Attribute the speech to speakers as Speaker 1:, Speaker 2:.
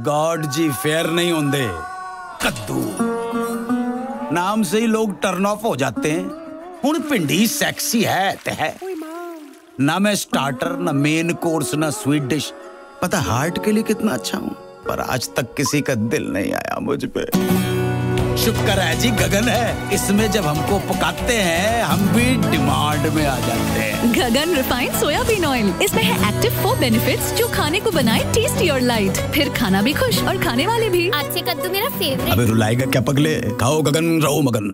Speaker 1: God जी fair नहीं होंगे कद्दू। नाम से ही लोग टर्न ऑफ़ हो जाते हैं। हूँ भिंडी सैक्सी है ते है ना मैं स्टार्टर ना मेन कोर्स ना स्वीट डिश पता हार्ट के लिए कितना अच्छा हूँ। पर आज तक किसी का दिल नहीं आया मुझ पे। शुक्र है जी गगन है। इसमें जब हमको पकाते हैं हम भी डिमांड में आ जाते हैं।
Speaker 2: Gagan refined soybean oil. इसमें है एक्टिव फोर बेनिफिट्स जो खाने को बनाए टेस्टी और लाइट फिर खाना भी खुश और खाने वाले भी।
Speaker 3: आज से कद्दू मेरा फेवरेट
Speaker 1: अबे रुलाएगा क्या पगले? खाओ गगन रहो मगन।